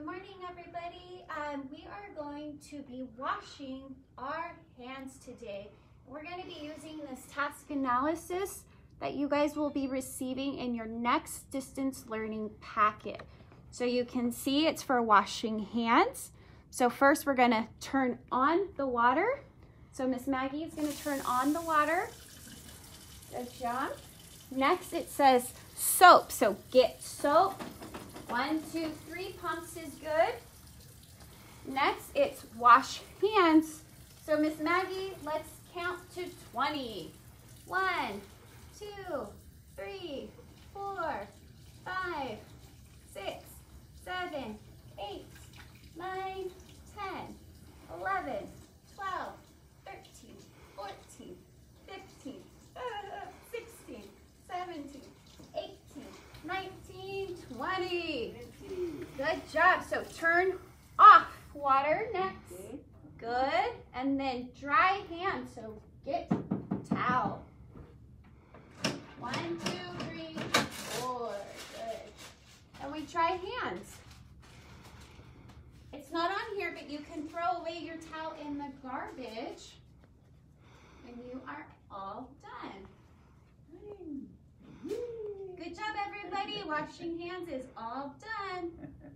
Good morning, everybody. Um, we are going to be washing our hands today. We're going to be using this task analysis that you guys will be receiving in your next distance learning packet. So you can see it's for washing hands. So first we're going to turn on the water. So Miss Maggie is going to turn on the water. Good job. Next it says soap. So get soap. One, two, three pumps is good. Next it's wash hands. So Miss Maggie, let's count to 20. One, two, three, four, five, six, seven, 20. Good job. So turn off water next. Good. And then dry hands. So get towel. One, two, three, four. Good. And we try hands. It's not on here, but you can throw away your towel in the garbage. And you are all washing hands is all done.